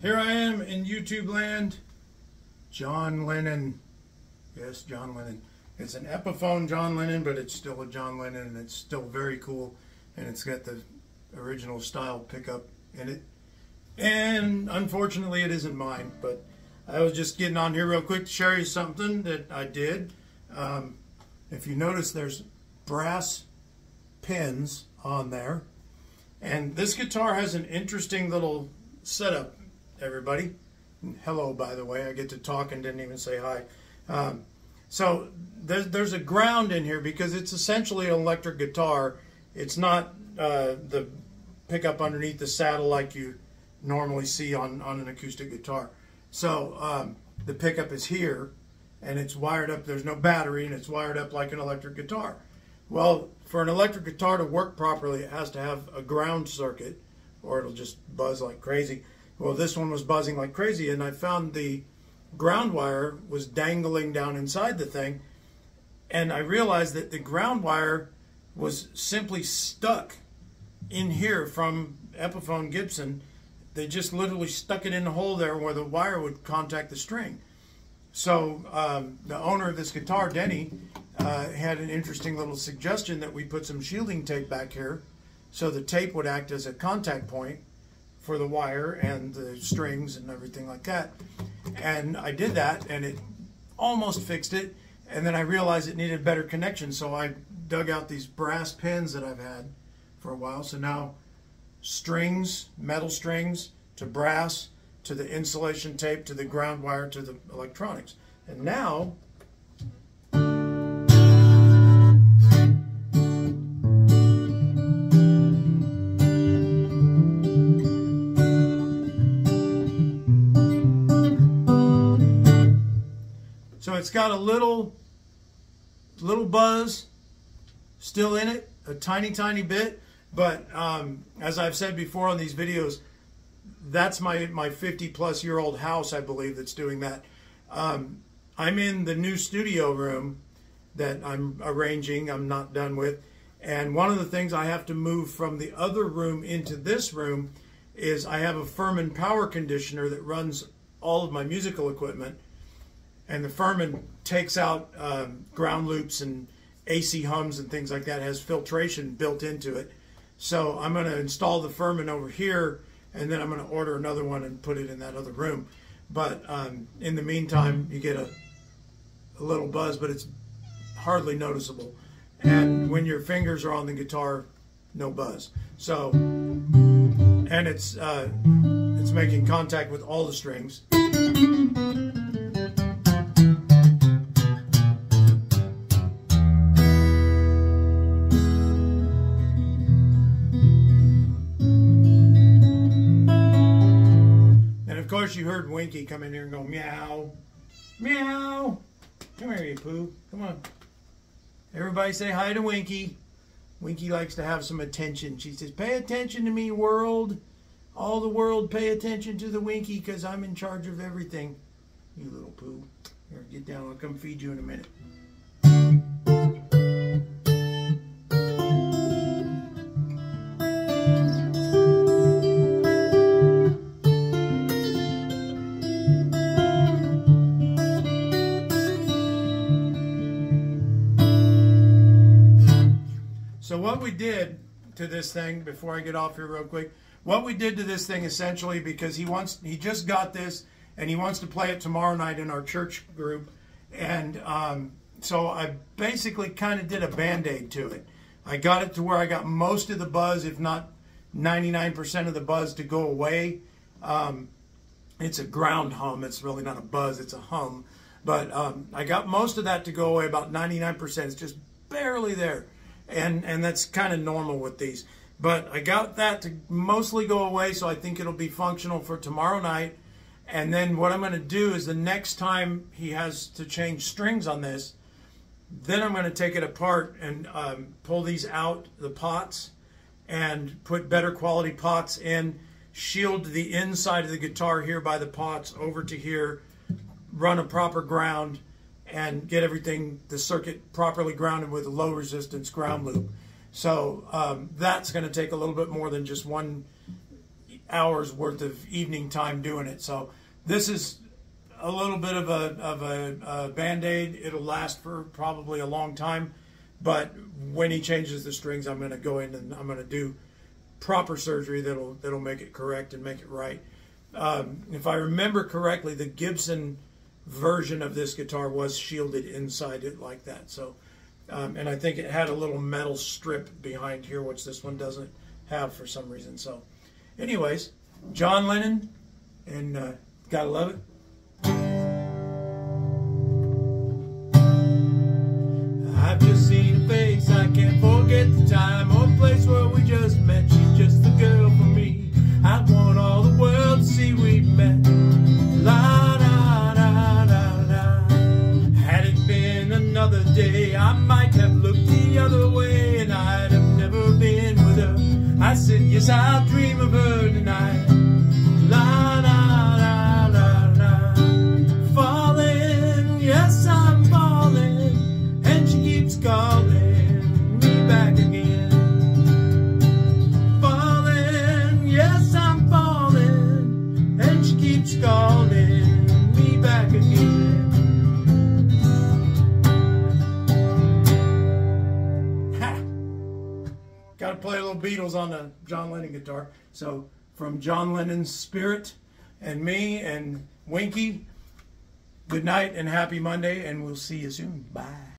Here I am in YouTube land. John Lennon. Yes, John Lennon. It's an Epiphone John Lennon, but it's still a John Lennon, and it's still very cool. And it's got the original style pickup in it. And unfortunately, it isn't mine, but I was just getting on here real quick to share you something that I did. Um, if you notice, there's brass pins on there. And this guitar has an interesting little setup, everybody. Hello, by the way. I get to talk and didn't even say hi. Um, so there's, there's a ground in here because it's essentially an electric guitar. It's not uh, the pickup underneath the saddle like you normally see on, on an acoustic guitar. So um, the pickup is here and it's wired up. There's no battery and it's wired up like an electric guitar. Well, for an electric guitar to work properly, it has to have a ground circuit or it'll just buzz like crazy. Well, this one was buzzing like crazy and I found the ground wire was dangling down inside the thing and I realized that the ground wire was simply stuck in here from Epiphone Gibson they just literally stuck it in the hole there where the wire would contact the string. So um, the owner of this guitar, Denny, uh, had an interesting little suggestion that we put some shielding tape back here so the tape would act as a contact point for the wire and the strings and everything like that. And I did that and it almost fixed it. And then I realized it needed better connection. So I dug out these brass pins that I've had for a while. So now strings, metal strings, to brass, to the insulation tape, to the ground wire, to the electronics. And now, So it's got a little, little buzz still in it, a tiny, tiny bit. But um, as I've said before on these videos, that's my, my 50 plus year old house, I believe, that's doing that. Um, I'm in the new studio room that I'm arranging, I'm not done with. And one of the things I have to move from the other room into this room is I have a Furman power conditioner that runs all of my musical equipment. And the Furman takes out um, ground loops and AC hums and things like that, it has filtration built into it. So I'm going to install the Furman over here, and then I'm going to order another one and put it in that other room. But um, in the meantime, you get a, a little buzz, but it's hardly noticeable. And when your fingers are on the guitar, no buzz. So, and it's uh, it's making contact with all the strings. Heard Winky come in here and go meow, meow. Come here, you poo. Come on. Everybody say hi to Winky. Winky likes to have some attention. She says, pay attention to me, world. All the world pay attention to the Winky because I'm in charge of everything. You little poo. Here, get down. I'll come feed you in a minute. We did to this thing, before I get off here real quick, what we did to this thing essentially, because he wants, he just got this, and he wants to play it tomorrow night in our church group, and um, so I basically kind of did a band-aid to it. I got it to where I got most of the buzz, if not 99% of the buzz to go away. Um, it's a ground hum. It's really not a buzz. It's a hum. But um, I got most of that to go away, about 99%. It's just barely there and and that's kind of normal with these. But I got that to mostly go away, so I think it'll be functional for tomorrow night. And then what I'm going to do is the next time he has to change strings on this, then I'm going to take it apart and um, pull these out, the pots, and put better quality pots in, shield the inside of the guitar here by the pots over to here, run a proper ground, and get everything, the circuit properly grounded with a low resistance ground loop. So um, that's going to take a little bit more than just one hours worth of evening time doing it. So this is a little bit of a of a, a band aid. It'll last for probably a long time, but when he changes the strings, I'm going to go in and I'm going to do proper surgery that'll that'll make it correct and make it right. Um, if I remember correctly, the Gibson version of this guitar was shielded inside it like that. So, um, and I think it had a little metal strip behind here, which this one doesn't have for some reason. So, anyways, John Lennon, and uh, gotta love it. Got to play a little Beatles on the John Lennon guitar. So, from John Lennon's spirit and me and Winky, good night and happy Monday, and we'll see you soon. Bye.